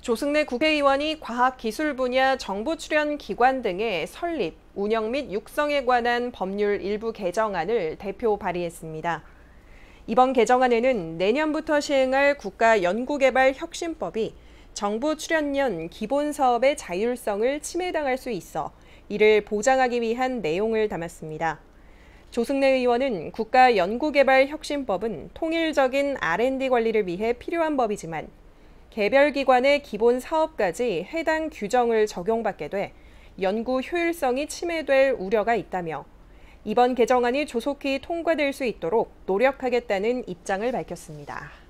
조승래 국회의원이 과학기술 분야 정부 출연 기관 등의 설립, 운영 및 육성에 관한 법률 일부 개정안을 대표 발의했습니다. 이번 개정안에는 내년부터 시행할 국가연구개발혁신법이 정부 출연연 기본 사업의 자율성을 침해당할 수 있어 이를 보장하기 위한 내용을 담았습니다. 조승래 의원은 국가연구개발혁신법은 통일적인 R&D 관리를 위해 필요한 법이지만 개별 기관의 기본 사업까지 해당 규정을 적용받게 돼 연구 효율성이 침해될 우려가 있다며 이번 개정안이 조속히 통과될 수 있도록 노력하겠다는 입장을 밝혔습니다.